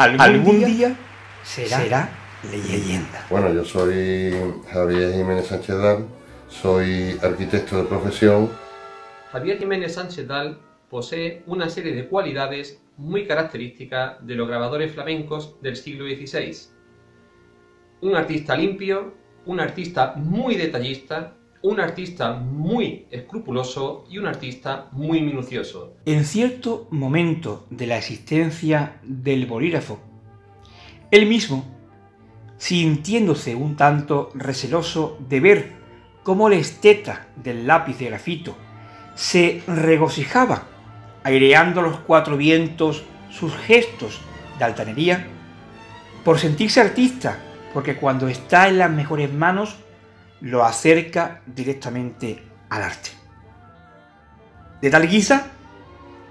algún, día, será, leyenda. Bueno, yo soy Javier Jiménez Sánchez Dal, soy arquitecto de profesión. Javier Jiménez Sánchez Dal posee una serie de cualidades muy características de los grabadores flamencos del siglo XVI. Un artista limpio, un artista muy detallista, un artista muy escrupuloso y un artista muy minucioso. En cierto momento de la existencia del bolígrafo, él mismo, sintiéndose un tanto receloso de ver cómo la esteta del lápiz de grafito se regocijaba, aireando los cuatro vientos sus gestos de altanería, por sentirse artista, porque cuando está en las mejores manos, lo acerca directamente al arte. De tal guisa,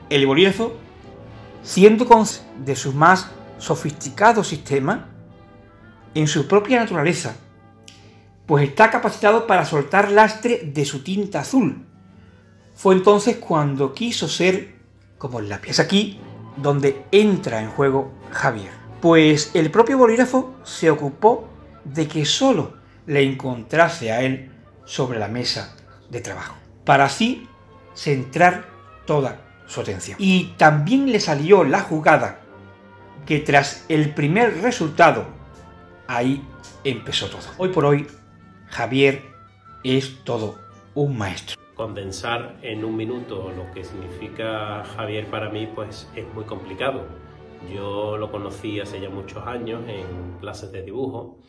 el bolígrafo, siendo de su más sofisticado sistema, en su propia naturaleza, pues está capacitado para soltar lastre de su tinta azul. Fue entonces cuando quiso ser como el lápiz. Es aquí donde entra en juego Javier, pues el propio bolígrafo se ocupó de que solo le encontrase a él sobre la mesa de trabajo, para así centrar toda su atención. Y también le salió la jugada que tras el primer resultado, ahí empezó todo. Hoy por hoy, Javier es todo un maestro. Condensar en un minuto lo que significa Javier para mí, pues es muy complicado. Yo lo conocí hace ya muchos años en clases de dibujo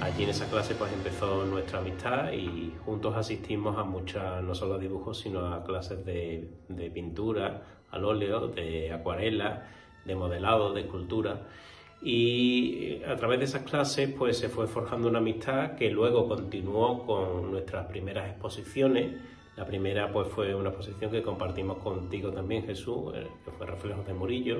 Allí en esa clase pues empezó nuestra amistad y juntos asistimos a muchas, no solo a dibujos, sino a clases de, pintura, al óleo, de acuarela, de modelado, de escultura. Y a través de esas clases pues se fue forjando una amistad que luego continuó con nuestras primeras exposiciones. La primera pues fue una exposición que compartimos contigo también Jesús, eh, que fue Reflejos de Murillo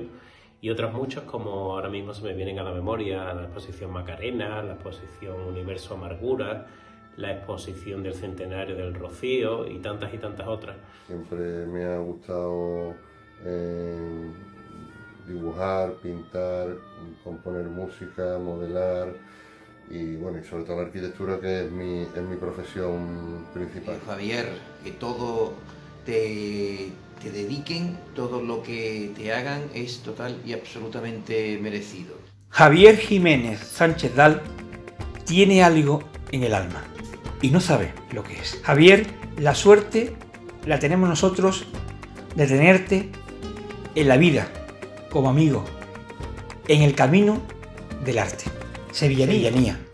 y otras muchas como ahora mismo se me vienen a la memoria la exposición Macarena, la exposición Universo Amargura, la exposición del Centenario del Rocío y tantas y tantas otras. Siempre me ha gustado eh, dibujar, pintar, componer música, modelar y bueno, y sobre todo la arquitectura que es mi, es mi profesión principal. Javier, que todo te te dediquen, todo lo que te hagan es total y absolutamente merecido. Javier Jiménez Sánchez Dal tiene algo en el alma y no sabe lo que es. Javier, la suerte la tenemos nosotros de tenerte en la vida como amigo, en el camino del arte. Sevillanía.